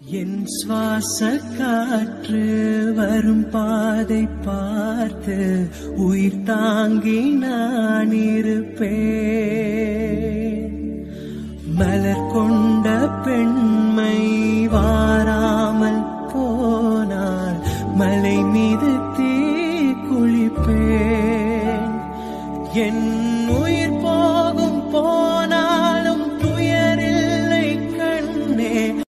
என் சுவாச காற்று வரும் பாதை பார்த்து உயிர் தாங்கி நான் இருப்பேன். மலர் கொண்ட பெண்மை வாராமல் போனால் மலை மீது தீ குளிப்பேன். என் உயிர் போகும் போனாலும் துயரில்லை கண்ணே.